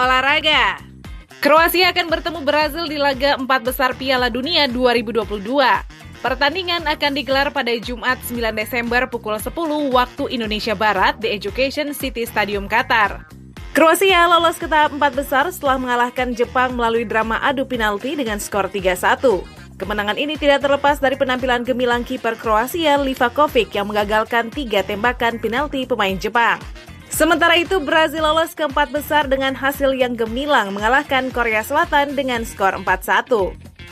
olahraga. Kroasia akan bertemu Brazil di laga empat besar Piala Dunia 2022. Pertandingan akan digelar pada Jumat 9 Desember pukul 10 waktu Indonesia Barat di Education City Stadium Qatar. Kroasia lolos ke tahap empat besar setelah mengalahkan Jepang melalui drama adu penalti dengan skor 3-1. Kemenangan ini tidak terlepas dari penampilan gemilang kiper Kroasia Livakovic yang mengagalkan tiga tembakan penalti pemain Jepang. Sementara itu, Brazil lolos ke empat besar dengan hasil yang gemilang mengalahkan Korea Selatan dengan skor 4-1.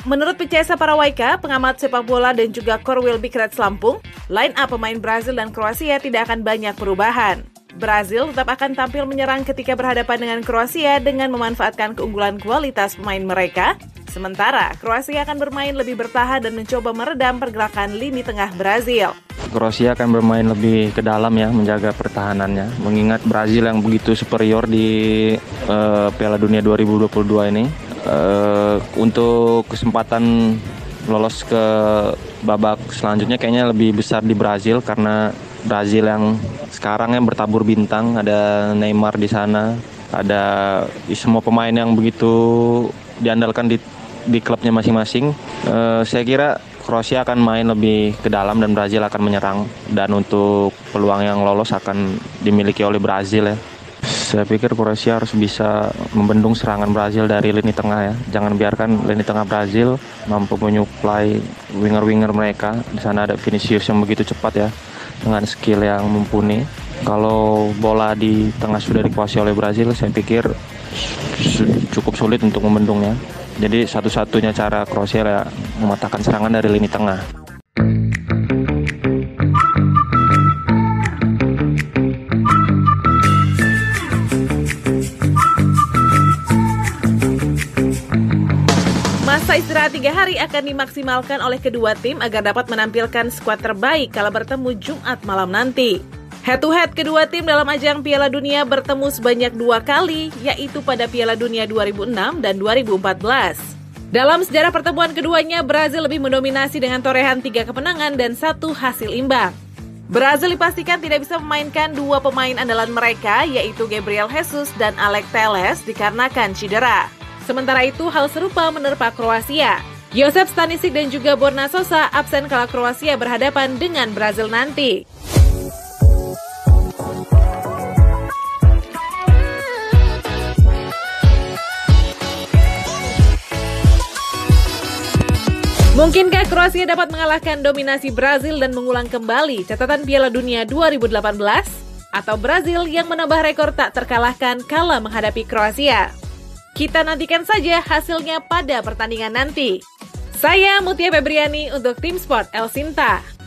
Menurut Picesa Parawaika, pengamat sepak bola dan juga Korwil Bikret Lampung, line up pemain Brazil dan Kroasia tidak akan banyak perubahan. Brazil tetap akan tampil menyerang ketika berhadapan dengan Kroasia dengan memanfaatkan keunggulan kualitas pemain mereka Sementara, Kroasia akan bermain lebih bertahan dan mencoba meredam pergerakan lini tengah Brazil. Kroasia akan bermain lebih ke dalam ya, menjaga pertahanannya. Mengingat Brazil yang begitu superior di uh, Piala Dunia 2022 ini. Uh, untuk kesempatan lolos ke babak selanjutnya kayaknya lebih besar di Brazil karena Brazil yang sekarang yang bertabur bintang, ada Neymar di sana, ada semua pemain yang begitu diandalkan di di klubnya masing-masing. Uh, saya kira Kroasia akan main lebih ke dalam dan Brazil akan menyerang dan untuk peluang yang lolos akan dimiliki oleh Brazil ya. Saya pikir Kroasia harus bisa membendung serangan Brazil dari lini tengah ya. Jangan biarkan lini tengah Brazil mampu menyuplai winger-winger mereka. Di sana ada Vinicius yang begitu cepat ya dengan skill yang mumpuni. Kalau bola di tengah sudah dikuasai oleh Brazil, saya pikir cukup sulit untuk membendungnya. Jadi satu-satunya cara Kroasia ya mematahkan serangan dari lini tengah. Masa istirahat tiga hari akan dimaksimalkan oleh kedua tim agar dapat menampilkan skuad terbaik kala bertemu Jumat malam nanti. Head to head kedua tim dalam ajang Piala Dunia bertemu sebanyak dua kali, yaitu pada Piala Dunia 2006 dan 2014. Dalam sejarah pertemuan keduanya, Brazil lebih mendominasi dengan torehan tiga kemenangan dan satu hasil imbang. Brazil dipastikan tidak bisa memainkan dua pemain andalan mereka, yaitu Gabriel Jesus dan Alex Teles, dikarenakan cedera. Sementara itu, hal serupa menerpa Kroasia. Josep Stanisic dan juga Borna Sosa absen kala Kroasia berhadapan dengan Brazil nanti. Mungkinkah Kroasia dapat mengalahkan dominasi Brazil dan mengulang kembali catatan Piala Dunia 2018? Atau Brazil yang menambah rekor tak terkalahkan kala menghadapi Kroasia? Kita nantikan saja hasilnya pada pertandingan nanti. Saya Mutia Febriani untuk Tim Sport El Sinta.